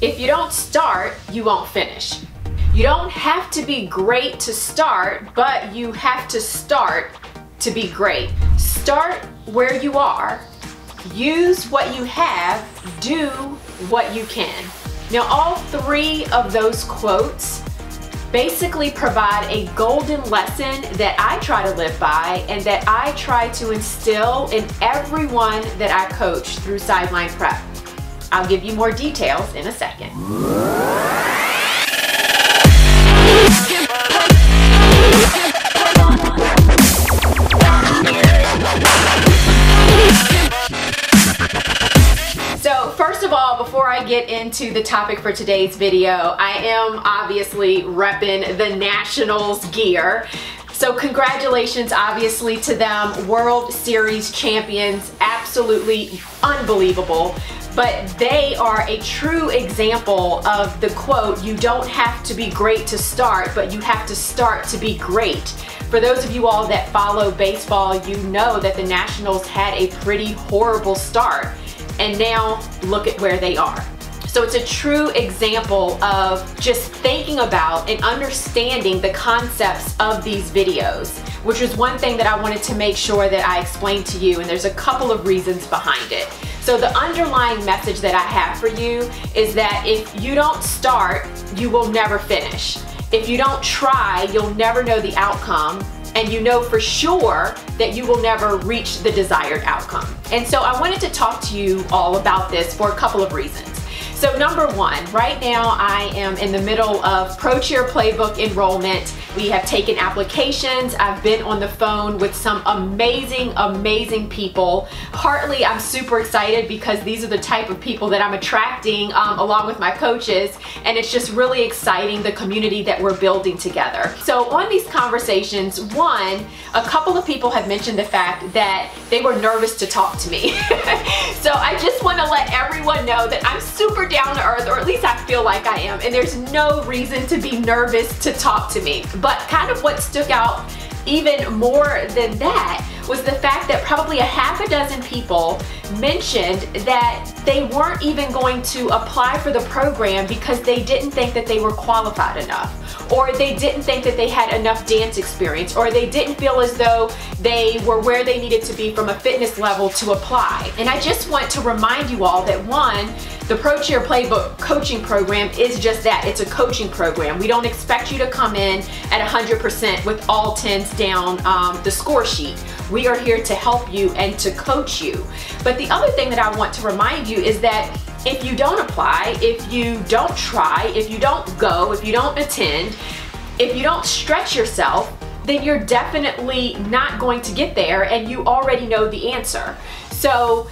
If you don't start, you won't finish. You don't have to be great to start, but you have to start to be great. Start where you are, use what you have, do what you can. Now all three of those quotes basically provide a golden lesson that I try to live by and that I try to instill in everyone that I coach through Sideline Prep. I'll give you more details in a second. So first of all, before I get into the topic for today's video, I am obviously repping the Nationals gear. So congratulations obviously to them, World Series champions, absolutely unbelievable. But they are a true example of the quote, you don't have to be great to start, but you have to start to be great. For those of you all that follow baseball, you know that the Nationals had a pretty horrible start and now look at where they are. So it's a true example of just thinking about and understanding the concepts of these videos, which was one thing that I wanted to make sure that I explained to you, and there's a couple of reasons behind it. So the underlying message that I have for you is that if you don't start, you will never finish. If you don't try, you'll never know the outcome and you know for sure that you will never reach the desired outcome. And so I wanted to talk to you all about this for a couple of reasons. So number one, right now I am in the middle of Pro Cheer Playbook enrollment. We have taken applications. I've been on the phone with some amazing, amazing people. Partly I'm super excited because these are the type of people that I'm attracting um, along with my coaches and it's just really exciting the community that we're building together. So on these conversations, one, a couple of people have mentioned the fact that they were nervous to talk to me. so I just want to let everyone know that I'm super down to earth, or at least I feel like I am, and there's no reason to be nervous to talk to me. But kind of what stuck out even more than that was the fact that probably a half a dozen people mentioned that they weren't even going to apply for the program because they didn't think that they were qualified enough or they didn't think that they had enough dance experience or they didn't feel as though they were where they needed to be from a fitness level to apply. And I just want to remind you all that one, the Pro Cheer Playbook coaching program is just that. It's a coaching program. We don't expect you to come in at 100% with all 10s down um, the score sheet. We are here to help you and to coach you. But the other thing that I want to remind you is that if you don't apply, if you don't try, if you don't go, if you don't attend, if you don't stretch yourself, then you're definitely not going to get there and you already know the answer. So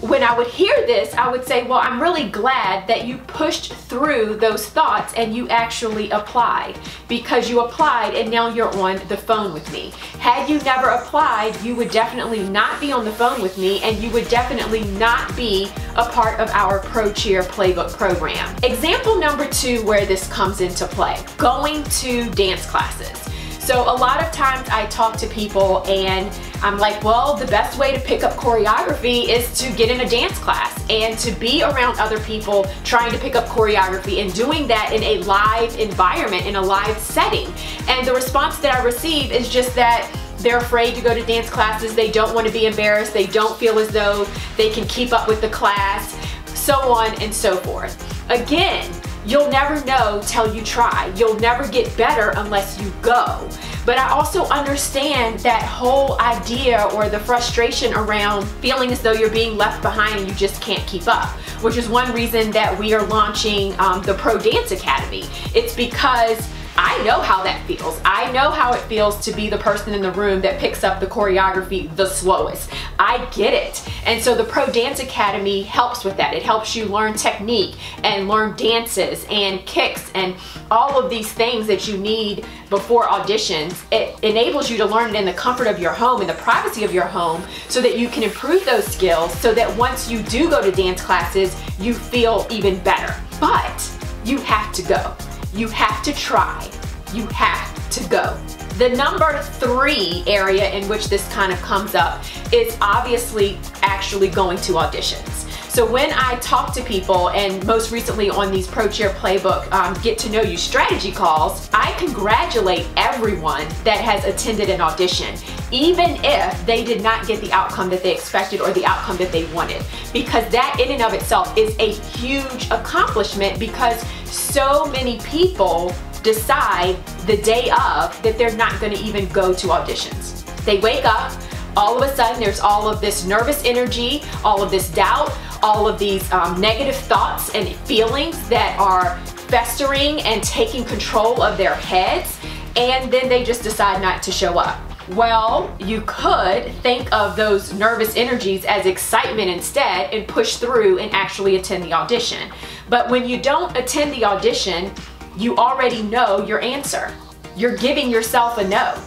when I would hear this, I would say, well, I'm really glad that you pushed through those thoughts and you actually applied because you applied and now you're on the phone with me. Had you never applied, you would definitely not be on the phone with me and you would definitely not be a part of our Pro Cheer Playbook program. Example number two where this comes into play, going to dance classes. So a lot of times I talk to people and I'm like, well, the best way to pick up choreography is to get in a dance class and to be around other people trying to pick up choreography and doing that in a live environment, in a live setting. And the response that I receive is just that they're afraid to go to dance classes, they don't want to be embarrassed, they don't feel as though they can keep up with the class, so on and so forth. Again, You'll never know till you try. You'll never get better unless you go. But I also understand that whole idea or the frustration around feeling as though you're being left behind and you just can't keep up, which is one reason that we are launching um, the Pro Dance Academy. It's because I know how that feels. I know how it feels to be the person in the room that picks up the choreography the slowest. I get it. And so the Pro Dance Academy helps with that. It helps you learn technique and learn dances and kicks and all of these things that you need before auditions. It enables you to learn it in the comfort of your home, in the privacy of your home, so that you can improve those skills so that once you do go to dance classes, you feel even better. But you have to go. You have to try. You have to go. The number three area in which this kind of comes up is obviously actually going to auditions. So when I talk to people, and most recently on these Pro Cheer Playbook um, Get to Know You strategy calls, I congratulate everyone that has attended an audition, even if they did not get the outcome that they expected or the outcome that they wanted. Because that in and of itself is a huge accomplishment because so many people decide the day of that they're not gonna even go to auditions. They wake up, all of a sudden there's all of this nervous energy, all of this doubt, all of these um, negative thoughts and feelings that are festering and taking control of their heads, and then they just decide not to show up. Well, you could think of those nervous energies as excitement instead and push through and actually attend the audition. But when you don't attend the audition, you already know your answer. You're giving yourself a no.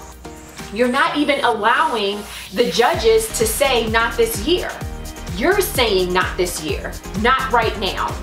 You're not even allowing the judges to say not this year. You're saying not this year, not right now.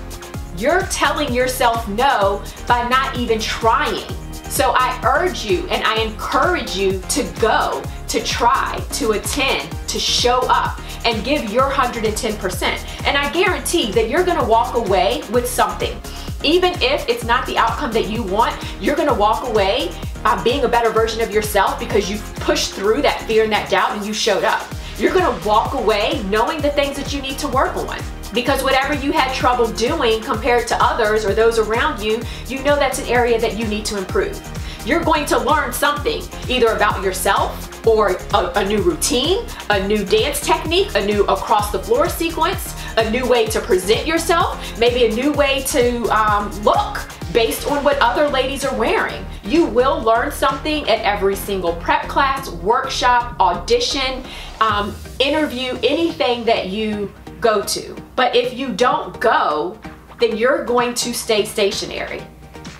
You're telling yourself no by not even trying. So I urge you and I encourage you to go, to try, to attend, to show up and give your 110%. And I guarantee that you're gonna walk away with something. Even if it's not the outcome that you want, you're gonna walk away by being a better version of yourself because you pushed through that fear and that doubt and you showed up. You're gonna walk away knowing the things that you need to work on. Because whatever you had trouble doing compared to others or those around you, you know that's an area that you need to improve. You're going to learn something either about yourself or a, a, new routine, a new dance technique, a new across the floor sequence, a new way to present yourself, maybe a new way to um, look based on what other ladies are wearing. You will learn something at every single prep class, workshop, audition, um, interview, anything that you go to. But if you don't go, then you're going to stay stationary.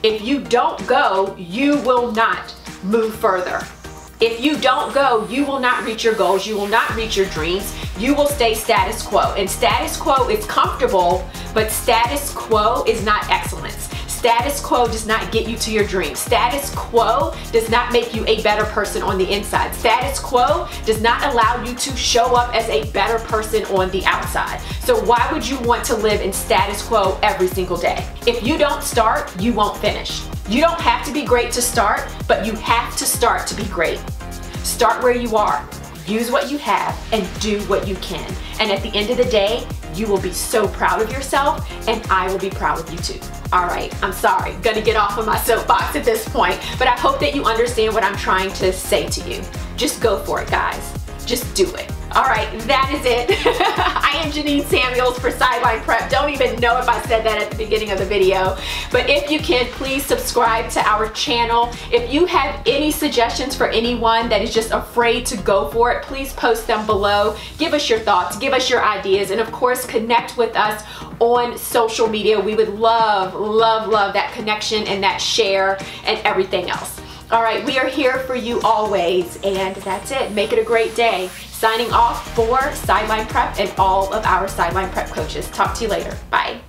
If you don't go, you will not move further. If you don't go, you will not reach your goals, you will not reach your dreams, you will stay status quo. And status quo is comfortable, but status quo is not excellence. Status quo does not get you to your dreams. Status quo does not make you a better person on the inside. Status quo does not allow you to show up as a better person on the outside. So why would you want to live in status quo every single day? If you don't start, you won't finish. You don't have to be great to start, but you have to start to be great. Start where you are. Use what you have and do what you can. And at the end of the day, you will be so proud of yourself and I will be proud of you too. All right, I'm sorry, gonna get off of my soapbox at this point, but I hope that you understand what I'm trying to say to you. Just go for it, guys. Just do it. All right, that is it. I am GeNienne Samuels for Sideline Prep. Don't even know if I said that at the beginning of the video. But if you can, please subscribe to our channel. If you have any suggestions for anyone that is just afraid to go for it, please post them below. Give us your thoughts, give us your ideas, and of course, connect with us on social media. We would love, love, love that connection and that share and everything else. All right, we are here for you always, and that's it. Make it a great day. Signing off for Sideline Prep and all of our Sideline Prep coaches. Talk to you later. Bye.